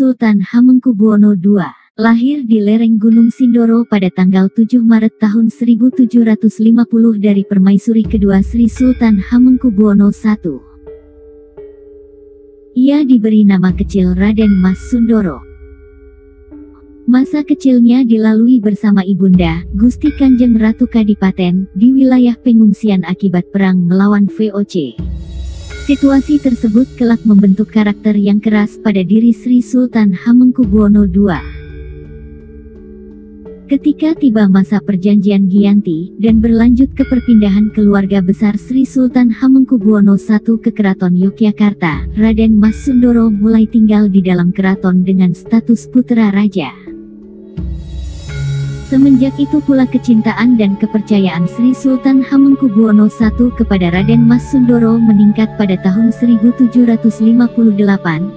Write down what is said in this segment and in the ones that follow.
Sultan Hamengkubuwono II, lahir di lereng Gunung Sindoro pada tanggal 7 Maret tahun 1750 dari permaisuri kedua Sri Sultan Hamengkubuwono I. Ia diberi nama kecil Raden Mas Sundoro. Masa kecilnya dilalui bersama ibunda, Gusti Kanjeng Ratu Kadipaten, di wilayah pengungsian akibat perang melawan VOC. Situasi tersebut kelak membentuk karakter yang keras pada diri Sri Sultan Hamengkubuwono II. Ketika tiba masa perjanjian Giyanti dan berlanjut ke perpindahan keluarga besar Sri Sultan Hamengkubuwono I ke Keraton Yogyakarta, Raden Mas Sundoro mulai tinggal di dalam keraton dengan status putra raja. Semenjak itu pula kecintaan dan kepercayaan Sri Sultan Hamengkubuwono I kepada Raden Mas Sundoro meningkat pada tahun 1758,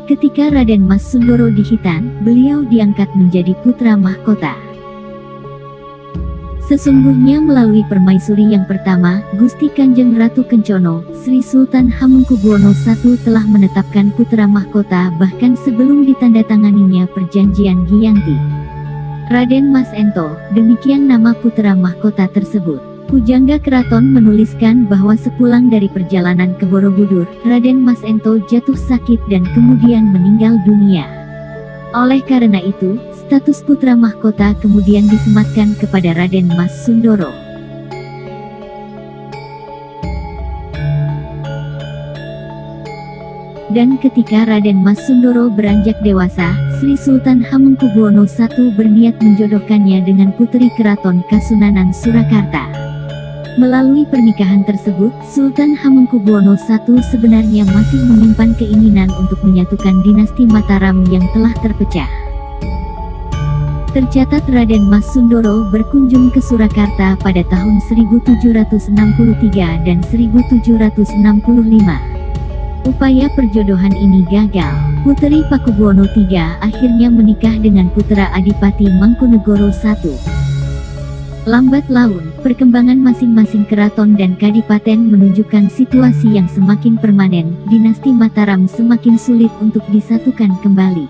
ketika Raden Mas Sundoro dihitan, beliau diangkat menjadi putra mahkota. Sesungguhnya melalui permaisuri yang pertama, Gusti Kanjeng Ratu Kencono, Sri Sultan Hamengkubuwono I telah menetapkan putra mahkota bahkan sebelum ditandatanganinya perjanjian Giyanti. Raden Mas Ento, demikian nama putra mahkota tersebut. Pujangga Keraton menuliskan bahwa sepulang dari perjalanan ke Borobudur, Raden Mas Ento jatuh sakit dan kemudian meninggal dunia. Oleh karena itu, status putra mahkota kemudian disematkan kepada Raden Mas Sundoro. Dan ketika Raden Mas Sundoro beranjak dewasa, Sri Sultan Hamengkubuwono I berniat menjodohkannya dengan putri keraton Kasunanan Surakarta. Melalui pernikahan tersebut, Sultan Hamengkubuwono I sebenarnya masih menyimpan keinginan untuk menyatukan dinasti Mataram yang telah terpecah. Tercatat Raden Mas Sundoro berkunjung ke Surakarta pada tahun 1763 dan 1765. Upaya perjodohan ini gagal. Putri Pakubuwono III akhirnya menikah dengan putra Adipati Mangkunegoro I. Lambat laun, perkembangan masing-masing keraton dan kadipaten menunjukkan situasi yang semakin permanen, dinasti Mataram semakin sulit untuk disatukan kembali.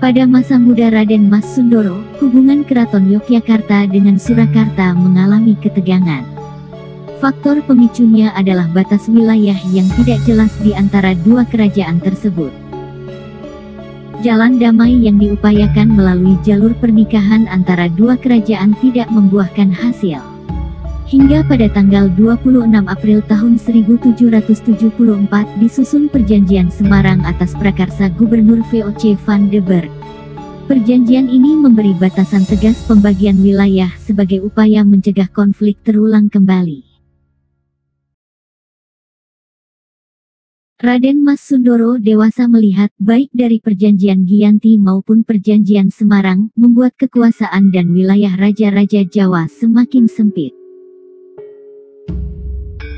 Pada masa muda Raden Mas Sundoro, hubungan keraton Yogyakarta dengan Surakarta mengalami ketegangan. Faktor pemicunya adalah batas wilayah yang tidak jelas di antara dua kerajaan tersebut. Jalan damai yang diupayakan melalui jalur pernikahan antara dua kerajaan tidak membuahkan hasil. Hingga pada tanggal 26 April tahun 1774 disusun perjanjian Semarang atas prakarsa Gubernur VOC van de Berg. Perjanjian ini memberi batasan tegas pembagian wilayah sebagai upaya mencegah konflik terulang kembali. Raden Mas Sundoro dewasa melihat baik dari perjanjian Giyanti maupun perjanjian Semarang, membuat kekuasaan dan wilayah Raja-Raja Jawa semakin sempit.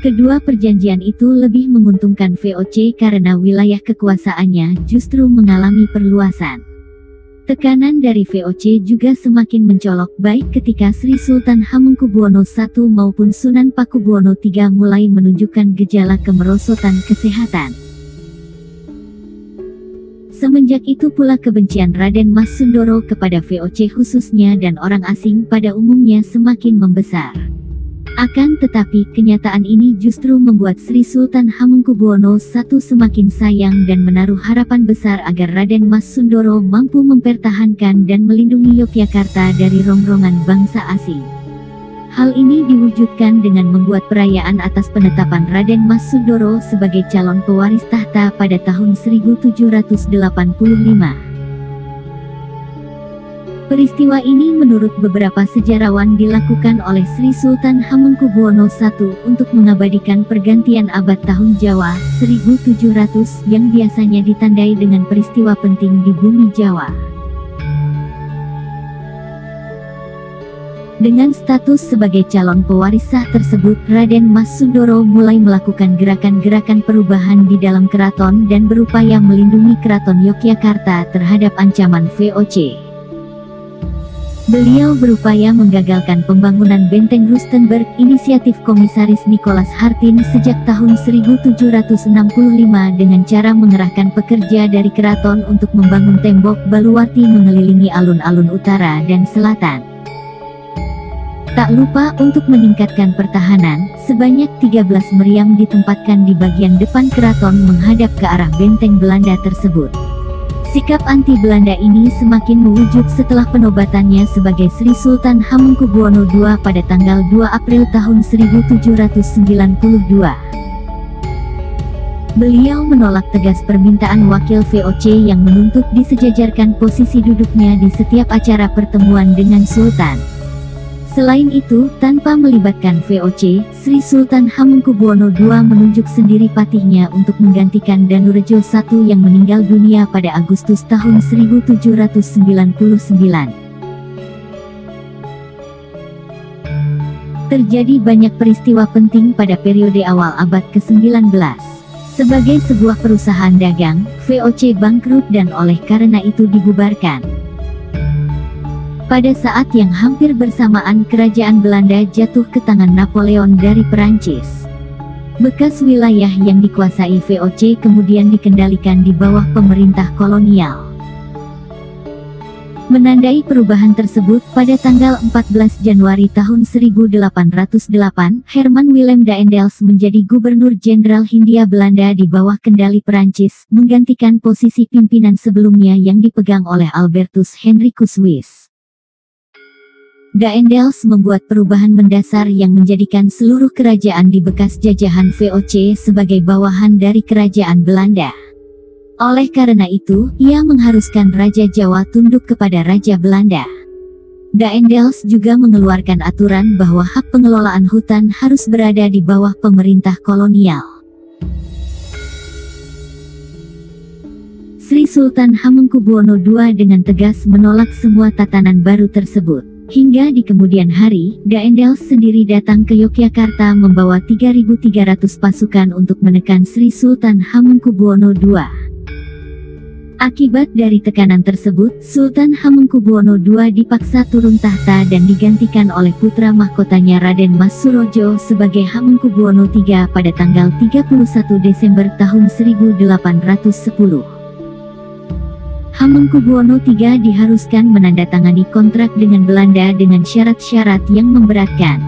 Kedua perjanjian itu lebih menguntungkan VOC karena wilayah kekuasaannya justru mengalami perluasan. Tekanan dari VOC juga semakin mencolok baik ketika Sri Sultan Hamengkubuwono I maupun Sunan Pakubuwono III mulai menunjukkan gejala kemerosotan kesehatan. Semenjak itu pula kebencian Raden Mas Sundoro kepada VOC khususnya dan orang asing pada umumnya semakin membesar. Akan tetapi, kenyataan ini justru membuat Sri Sultan Hamengkubuwono I semakin sayang dan menaruh harapan besar agar Raden Mas Sundoro mampu mempertahankan dan melindungi Yogyakarta dari rongrongan bangsa asing. Hal ini diwujudkan dengan membuat perayaan atas penetapan Raden Mas Sundoro sebagai calon pewaris tahta pada tahun 1785. Peristiwa ini menurut beberapa sejarawan dilakukan oleh Sri Sultan Hamengkubuwono I untuk mengabadikan pergantian abad tahun Jawa 1700 yang biasanya ditandai dengan peristiwa penting di bumi Jawa. Dengan status sebagai calon pewaris sah tersebut, Raden Mas Sundoro mulai melakukan gerakan-gerakan perubahan di dalam keraton dan berupaya melindungi keraton Yogyakarta terhadap ancaman VOC. Beliau berupaya menggagalkan pembangunan benteng Rustenburg inisiatif Komisaris Nicholas Hartin sejak tahun 1765 dengan cara mengerahkan pekerja dari keraton untuk membangun tembok baluarti mengelilingi alun-alun utara dan selatan. Tak lupa untuk meningkatkan pertahanan, sebanyak 13 meriam ditempatkan di bagian depan keraton menghadap ke arah benteng Belanda tersebut. Sikap anti-Belanda ini semakin mewujud setelah penobatannya sebagai Sri Sultan Hamengkubuwono II pada tanggal 2 April tahun 1792. Beliau menolak tegas permintaan wakil VOC yang menuntut disejajarkan posisi duduknya di setiap acara pertemuan dengan Sultan. Selain itu, tanpa melibatkan VOC, Sri Sultan Hamengkubuwono II menunjuk sendiri patihnya untuk menggantikan Danurejo I yang meninggal dunia pada Agustus tahun 1799. Terjadi banyak peristiwa penting pada periode awal abad ke-19. Sebagai sebuah perusahaan dagang, VOC bangkrut dan oleh karena itu dibubarkan. Pada saat yang hampir bersamaan kerajaan Belanda jatuh ke tangan Napoleon dari Perancis. Bekas wilayah yang dikuasai VOC kemudian dikendalikan di bawah pemerintah kolonial. Menandai perubahan tersebut, pada tanggal 14 Januari tahun 1808, Herman Willem Daendels menjadi Gubernur Jenderal Hindia Belanda di bawah kendali Perancis, menggantikan posisi pimpinan sebelumnya yang dipegang oleh Albertus Henricus Wyss. Daendels membuat perubahan mendasar yang menjadikan seluruh kerajaan di bekas jajahan VOC sebagai bawahan dari kerajaan Belanda. Oleh karena itu, ia mengharuskan Raja Jawa tunduk kepada Raja Belanda. Daendels juga mengeluarkan aturan bahwa hak pengelolaan hutan harus berada di bawah pemerintah kolonial. Sri Sultan Hamengkubuwono II dengan tegas menolak semua tatanan baru tersebut. Hingga di kemudian hari, Daendels sendiri datang ke Yogyakarta membawa 3.300 pasukan untuk menekan Sri Sultan Hamengkubuwono II. Akibat dari tekanan tersebut, Sultan Hamengkubuwono II dipaksa turun tahta dan digantikan oleh putra mahkotanya Raden Mas Surojo sebagai Hamengkubuwono III pada tanggal 31 Desember tahun 1810. Hamengkubuwono III diharuskan menandatangani kontrak dengan Belanda dengan syarat-syarat yang memberatkan.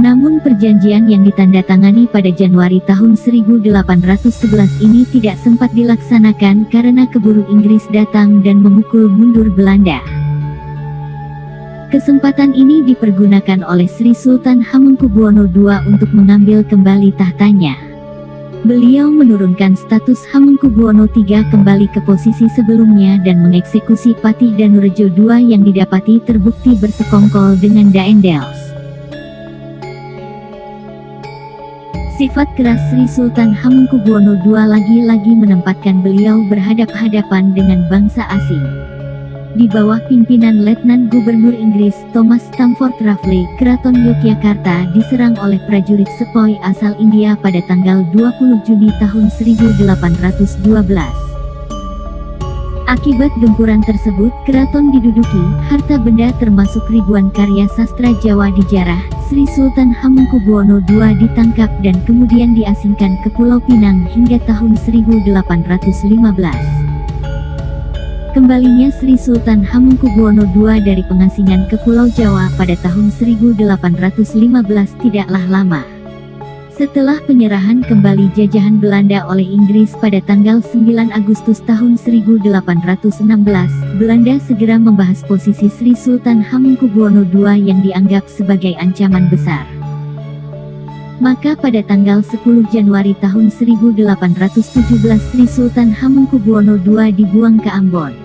Namun perjanjian yang ditandatangani pada Januari tahun 1811 ini tidak sempat dilaksanakan karena keburu Inggris datang dan memukul mundur Belanda. Kesempatan ini dipergunakan oleh Sri Sultan Hamengkubuwono II untuk mengambil kembali tahtanya. Beliau menurunkan status Hamengkubuwono III kembali ke posisi sebelumnya dan mengeksekusi Patih Danurejo II yang didapati terbukti bersekongkol dengan Daendels. Sifat keras Sri Sultan Hamengkubuwono II lagi-lagi menempatkan beliau berhadap-hadapan dengan bangsa asing. Di bawah pimpinan Letnan Gubernur Inggris Thomas Stamford Raffles, Keraton Yogyakarta diserang oleh prajurit sepoi asal India pada tanggal 20 Juni tahun 1812. Akibat gempuran tersebut, keraton diduduki, harta benda termasuk ribuan karya sastra Jawa dijarah, Sri Sultan Hamengkubuwono II ditangkap dan kemudian diasingkan ke Pulau Pinang hingga tahun 1815. Kembalinya Sri Sultan Hamengkubuwono II dari pengasingan ke Pulau Jawa pada tahun 1815 tidaklah lama. Setelah penyerahan kembali jajahan Belanda oleh Inggris pada tanggal 9 Agustus tahun 1816, Belanda segera membahas posisi Sri Sultan Hamengkubuwono II yang dianggap sebagai ancaman besar. Maka pada tanggal 10 Januari tahun 1817 Sri Sultan Hamengkubuwono II dibuang ke Ambon.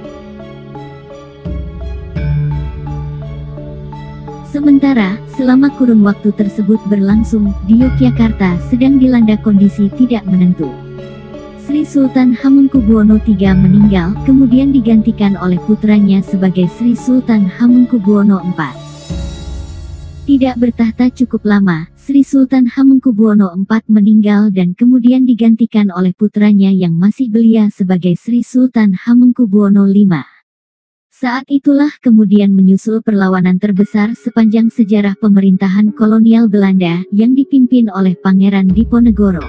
Sementara, selama kurun waktu tersebut berlangsung, di Yogyakarta sedang dilanda kondisi tidak menentu. Sri Sultan Hamengkubuwono III meninggal, kemudian digantikan oleh putranya sebagai Sri Sultan Hamengkubuwono IV. Tidak bertahta cukup lama, Sri Sultan Hamengkubuwono IV meninggal dan kemudian digantikan oleh putranya yang masih belia sebagai Sri Sultan Hamengkubuwono V. Saat itulah kemudian menyusul perlawanan terbesar sepanjang sejarah pemerintahan kolonial Belanda yang dipimpin oleh Pangeran Diponegoro.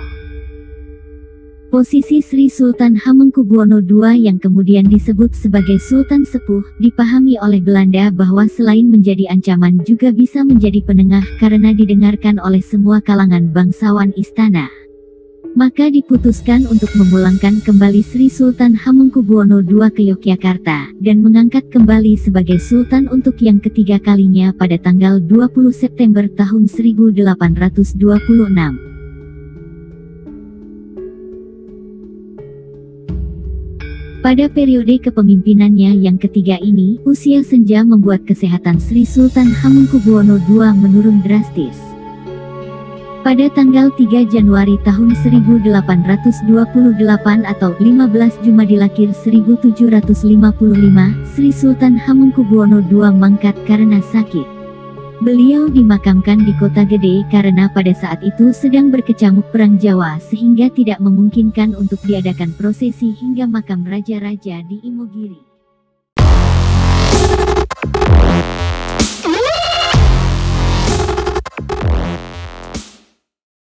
Posisi Sri Sultan Hamengkubuwono II yang kemudian disebut sebagai Sultan Sepuh dipahami oleh Belanda bahwa selain menjadi ancaman juga bisa menjadi penengah karena didengarkan oleh semua kalangan bangsawan istana. Maka diputuskan untuk memulangkan kembali Sri Sultan Hamengkubuwono II ke Yogyakarta, dan mengangkat kembali sebagai Sultan untuk yang ketiga kalinya pada tanggal 20 September tahun 1826. Pada periode kepemimpinannya yang ketiga ini, usia senja membuat kesehatan Sri Sultan Hamengkubuwono II menurun drastis. Pada tanggal 3 Januari tahun 1828 atau 15 Jumadilakir 1755, Sri Sultan Hamengkubuwono II mangkat karena sakit. Beliau dimakamkan di kota gede karena pada saat itu sedang berkecamuk perang Jawa sehingga tidak memungkinkan untuk diadakan prosesi hingga makam raja-raja di Imogiri.